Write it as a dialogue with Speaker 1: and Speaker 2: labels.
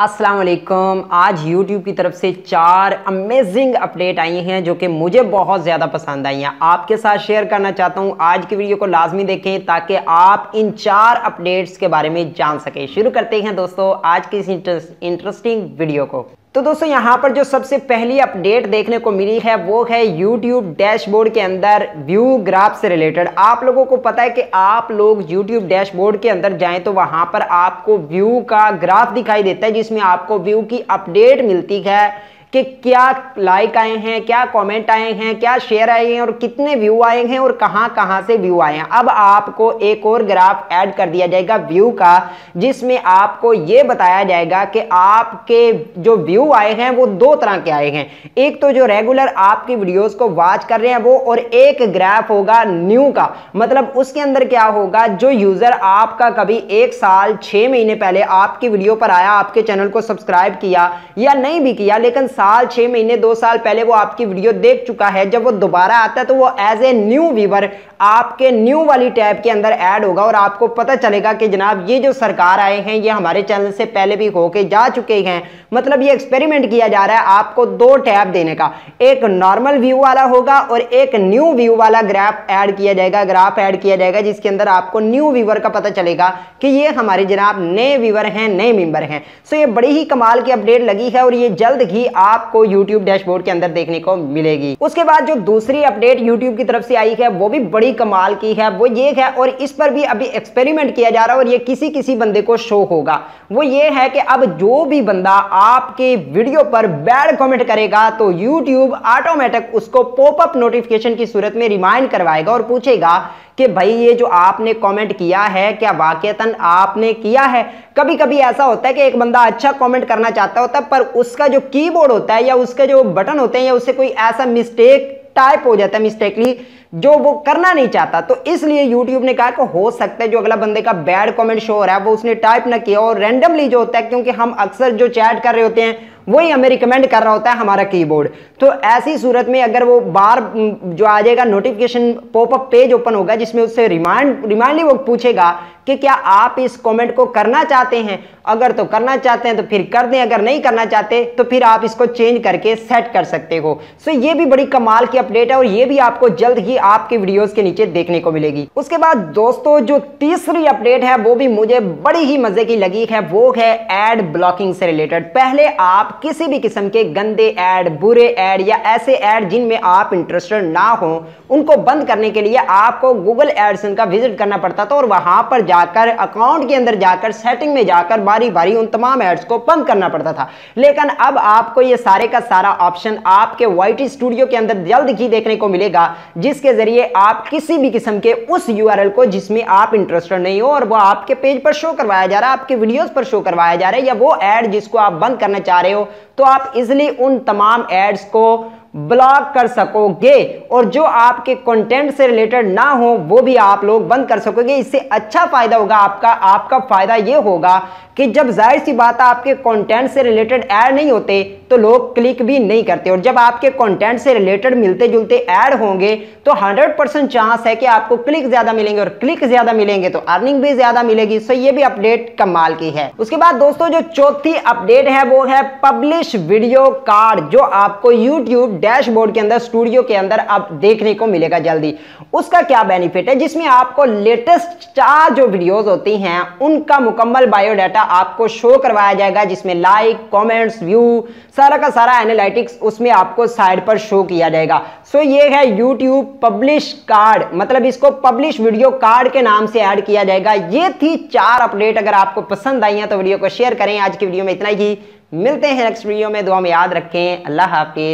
Speaker 1: अस्सलाम वालेकुम आज YouTube की तरफ़ से चार अमेजिंग अपडेट आई हैं जो कि मुझे बहुत ज़्यादा पसंद आई हैं। आपके साथ शेयर करना चाहता हूँ। आज की वीडियो को लाजमी देखें ताकि आप इन चार अपडेट्स के बारे में जान सकें। शुरू करते हैं दोस्तों आज की इस इंटरेस्टिंग वीडियो को। तो दोस्तों, यहाँ पर जो सबसे पहली अपडेट देखने को मिली है, वो है YouTube डैशबोर्ड के अंदर व्यू ग्राफ से रिलेटेड आप लोगों को पता है कि आप लोग YouTube डैशबोर्ड के अंदर जाएँ तो वहाँ पर आपको व्यू का ग्राफ दिखाई देता है, जिसमें आपको व्यू की अपडेट मिलती है। कि क्या लाइक आए हैं, क्या कमेंट आए हैं, क्या शेयर आए हैं और कितने व्यू आए हैं और कहाँ कहाँ से व्यू आए हैं। अब आपको एक और ग्राफ ऐड कर दिया जाएगा व्यू का, जिसमें आपको यह बताया जाएगा कि आपके जो व्यू आए हैं वो दो तरह के आए हैं। एक तो जो रेगुलर आपकी वीडियोस को वॉच कर रहे हैं वो और एक ग्राफ होगा न्यू का। मतलब उसके अंदर क्या होगा, जो यूज़र आपका कभी एक साल, छह महीने पहले आपकी वीडियो पर आया, आपके चैनल को सब्सक्राइब किया या नहीं भी किया, लेकिन साल, छह महीने, दो साल पहले वो आपकी वीडियो देख चुका है। जब वो दोबारा आता है तो वो एज ए न्यू व्यूवर आपके न्यू वाली टैब के अंदर ऐड होगा और आपको पता चलेगा कि जनाब, ये जो सरकार आए हैं, ये हमारे चैनल से पहले भी होके जा चुके हैं। मतलब ये एक्सपेरिमेंट किया जा रहा है आपको दो टैब देने का। एक नॉर्मल व्यू वाला होगा और एक न्यू व्यू वाला ग्राफ ऐड किया जाएगा ग्राफ ऐड किया जाएगा, जिसके अंदर आपको न्यू व्यूवर का पता चलेगा कि ये हमारे जनाब नए व्यूवर हैं, नए मेंबर हैं। सो ये बड़ी ही कमाल की अपडेट लगी है और ये जल्द ही आपको YouTube डैशबोर्ड के अंदर देखने को मिलेगी। उसके बाद जो दूसरी अपडेट YouTube की तरफ़ से आई है, वो भी बड़ी कमाल की है। वो ये है और इस पर भी अभी एक्सपेरिमेंट किया जा रहा है और ये किसी किसी बंदे को शो होगा। वो ये है कि अब जो भी बंदा आपके वीडियो पर बैड कमेंट करेगा तो यूट्यूब ऑटोमेटिक उसको पॉपअप नोटिफिकेशन की सूरत में रिमाइंड करवाएगा और पूछेगा कि भाई ये जो आपने कमेंट किया है, क्या वाकयतन आपने किया है? कभी कभी ऐसा होता है कि एक बंदा अच्छा कमेंट करना चाहता होता है, पर उसका जो कीबोर्ड होता है या उसके जो बटन होते हैं या उससे कोई ऐसा मिस्टेक टाइप हो जाता है मिस्टेकली जो वो करना नहीं चाहता। तो इसलिए YouTube ने कहा कि हो सकता है जो अगला बंदे का बैड कमेंट शो हो रहा है, वो उसने टाइप ना किया और रैंडमली जो होता है, क्योंकि हम अक्सर जो चैट कर रहे होते हैं वही हमें रिकमेंड कर रहा होता है हमारा कीबोर्ड तो ऐसी सूरत में अगर वो बार जो आ जाएगा नोटिफिकेशन पॉपअप पेज ओपन होगा, जिसमें उससे रिमाइंड रिमाइंडली वो पूछेगा कि क्या आप इस कमेंट को करना चाहते हैं? अगर तो करना चाहते हैं तो फिर कर दें। अगर नहीं करना चाहते तो फिर आप इसको चेंज करके सेट कर सकते हो। सो ये भी बड़ी कमाल की अपडेट है और ये भी आपको जल्द ही आपके वीडियोस के नीचे देखने को मिलेगी। उसके बाद दोस्तों, जो तीसरी अपडेट है, वो भी मुझे बड़ी ही मज़े की लगी है। वो है एड ब्लॉकिंग से रिलेटेड पहले आप किसी भी किस्म के गंदे एड बुरे एड या ऐसे एड जिनमें आप इंटरेस्टेड ना हो, उनको बंद करने के लिए आपको गूगल एडसन का विज़िट करना पड़ता था और वहाँ पर जाकर अकाउंट के अंदर जाकर सेटिंग में जाकर बारी बारी उन तमाम एड्स को बंद करना पड़ता था। लेकिन अब आपको ये सारे का सारा ऑप्शन आपके वाईटी स्टूडियो के अंदर जल्द ही देखने को मिलेगा, जिसके ज़रिए आप किसी भी किस्म के उस यूआरएल को जिसमें आप इंटरेस्टेड नहीं हो और वो आपके पेज पर शो करवाया जा रहा है, आपके वीडियोज़ पर शो करवाया जा रहा है, या वो एड जिसको आप बंद करना चाह रहे हो तो आप इजिली उन तमाम एड्स को ब्लॉक कर सकोगे और जो आपके कंटेंट से रिलेटेड ना हो, वो भी आप लोग बंद कर सकोगे। इससे अच्छा फ़ायदा होगा, आपका आपका फ़ायदा ये होगा कि जब ज़ाहिर सी बात है, आपके कंटेंट से रिलेटेड ऐड नहीं होते तो लोग क्लिक भी नहीं करते। और जब आपके कंटेंट से रिलेटेड मिलते जुलते ऐड होंगे तो 100 परसेंट चांस है कि आपको क्लिक ज़्यादा मिलेंगे। और क्लिक ज़्यादा मिलेंगे तो अर्निंग भी ज़्यादा मिलेगी। सो ये भी अपडेट कमाल की है। उसके बाद दोस्तों, जो चौथी अपडेट है, वो है पब्लिश वीडियो कार्ड जो आपको यूट्यूब डैशबोर्ड के अंदर, स्टूडियो के अंदर अब देखने को मिलेगा जल्दी। उसका क्या बेनिफिट है? जिसमें आपको लेटेस्ट चार जो वीडियोस होती हैं, उनका मुकम्मल बायोडाटा आपको शो करवाया जाएगा, जिसमें लाइक कमेंट्स व्यू सारा का सारा एनालिटिक्स उसमें आपको साइड पर शो किया जाएगा। सो ये है यूट्यूब पब्लिश कार्ड मतलब इसको पब्लिश वीडियो कार्ड के नाम से ऐड किया जाएगा। ये थी चार अपडेट अगर आपको पसंद आई है तो वीडियो को शेयर करें। आज की वीडियो में इतना ही। मिलते हैं नेक्स्ट वीडियो में। दुआ में याद रखें। अल्लाह हाफिज।